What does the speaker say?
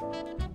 you